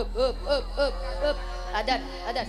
up, up, up, up, up. Adan, adan.